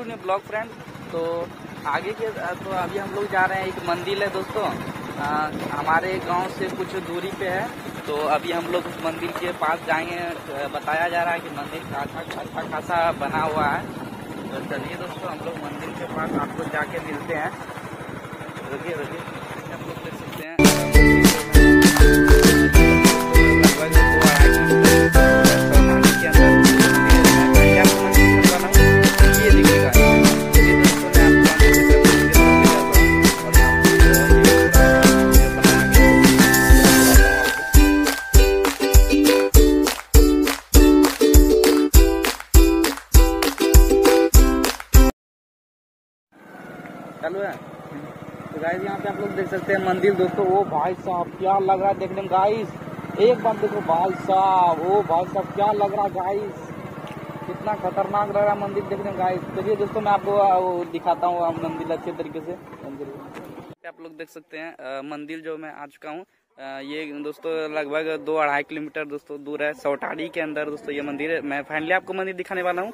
To new blog friend तो आगे के तो अभी हम लोग जा रहे हैं एक मंदिर है दोस्तों। आ, हमारे गाँव से कुछ दूरी पे है। तो अभी हम लोग उस मंदिर के पास जाएँगे। बताया जा रहा है कि मंदिर अच्छा अच्छा खासा बना हुआ है। तो चलिए दोस्तों हम लोग मंदिर के पास आपको जाके मिलते हैं। रुकिए रुकिए। चालू है तो गाइस यहाँ पे आप लोग देख सकते हैं मंदिर, दोस्तों। वो भाई साहब, क्या लग रहा है देखने में? गाइस एक बार देखो भाई साहब वो भाई साहब, क्या लग रहा है गाइस कितना खतरनाक लग रहा है मंदिर देखने में गाइस चलिए दोस्तों, मैं आपको दिखाता हूँ मंदिर अच्छे तरीके से। मंदिर आप लोग देख सकते हैं मंदिर जो मैं आ चुका हूँ। ये दोस्तों, लगभग दो अढ़ाई किलोमीटर दोस्तों दूर है, सौटाड़ी के अंदर दोस्तों ये मंदिर है। मैं फाइनली आपको मंदिर दिखाने वाला हूँ।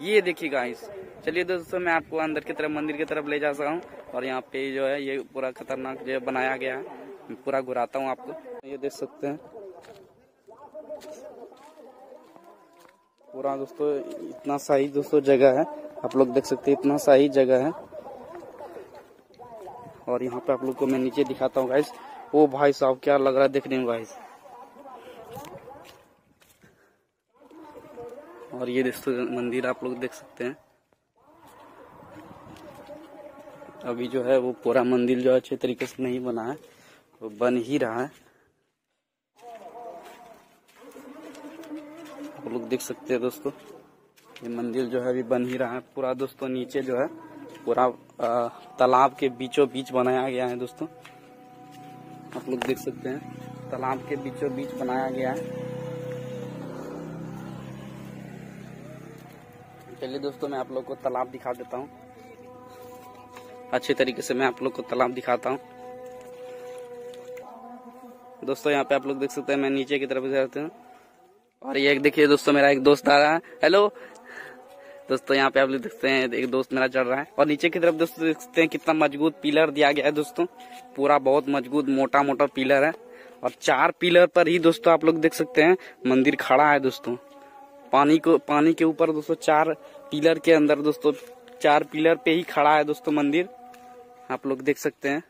ये देखिए गाइस चलिए दोस्तों, मैं आपको अंदर की तरफ़, मंदिर की तरफ़ ले जा सका हूँ। और यहाँ पे जो है, ये पूरा खतरनाक जो बनाया गया है। पूरा घुराता हूँ आपको। ये देख सकते हैं। पूरा दोस्तों, इतना सही दोस्तों जगह है। आप लोग देख सकते हैं, इतना सही जगह है। और यहाँ पे आप लोग को मैं नीचे दिखाता हूँ गाइस ओ भाई साहब, क्या लग रहा है देखने में गाइस और ये दोस्तों मंदिर आप लोग देख सकते हैं। अभी जो है वो पूरा मंदिर जो अच्छे तरीके से नहीं बना है, वो बन ही रहा है। आप लोग देख सकते हैं दोस्तों, ये मंदिर जो है अभी बन ही रहा है। पूरा दोस्तों नीचे जो है, पूरा तालाब के बीचों बीच बनाया गया है दोस्तों। आप लोग देख सकते हैं। तालाब के बीचों बीच बनाया गया है। चलिए दोस्तों, मैं आप लोग को तालाब दिखा देता हूँ। अच्छे तरीके से मैं आप लोग को तालाब दिखाता हूँ। दोस्तों, यहाँ पे आप लोग देख सकते हैं, मैं नीचे की तरफ़ जाते हूँ। और ये देखिए दोस्तों, मेरा एक दोस्त आ रहा है। हेलो दोस्तों, यहाँ पे आप लोग देखते हैं, एक दोस्त मेरा चढ़ रहा है। और नीचे की तरफ़ दोस्तों देख सकते हैं कितना मज़बूत पिलर दिया गया है दोस्तों। पूरा बहुत मज़बूत मोटा मोटा पिलर है। और चार पिलर पर ही दोस्तों, आप लोग देख सकते हैं, मंदिर खड़ा है दोस्तों। पानी को, पानी के ऊपर दोस्तों, चार पिलर के अंदर दोस्तों, चार पिलर पे ही खड़ा है दोस्तों मंदिर। आप लोग देख सकते हैं।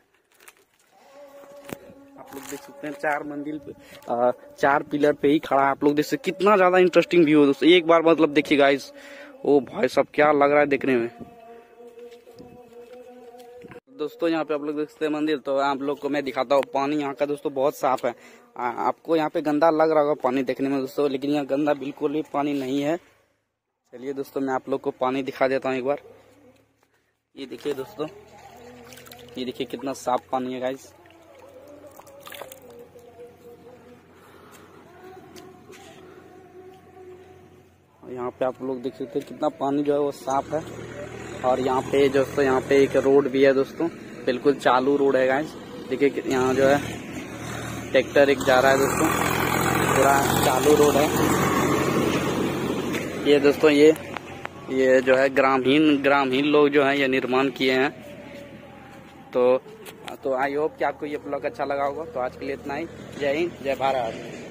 आप लोग देख सकते हैं, चार मंदिर चार पिलर पे ही खड़ा है। आप लोग देख सकते कितना ज़्यादा इंटरेस्टिंग व्यू है दोस्तों। एक बार मतलब देखिए गाइस ओ भाई सब क्या लग रहा है देखने में? दोस्तों यहाँ पे आप लोग देख सकते हैं मंदिर तो आप लोग को मैं दिखाता हूँ पानी यहाँ का दोस्तों बहुत साफ़ है। आ, आपको यहाँ पे गंदा लग रहा होगा पानी देखने में दोस्तों लेकिन यहाँ गंदा बिल्कुल भी पानी नहीं है। चलिए दोस्तों मैं आप लोग को पानी दिखा देता हूँ एक बार। ये देखिए दोस्तों ये देखिए कितना साफ़ पानी है गाइस यहाँ पे आप लोग देख सकते हैं कितना पानी जो है वो साफ़ है। और यहाँ पे दोस्तों, यहाँ पे एक रोड भी है दोस्तों। बिल्कुल चालू रोड है गाइस। देखिए यहाँ जो है ट्रैक्टर एक जा रहा है दोस्तों। पूरा चालू रोड है। ये दोस्तों, ये ये जो है ग्रामीण ग्रामीण लोग जो है, ये निर्माण किए हैं। तो तो आई होप कि आपको ये ब्लॉग अच्छा लगा होगा। तो आज के लिए इतना ही। जय हिंद, जय भारत।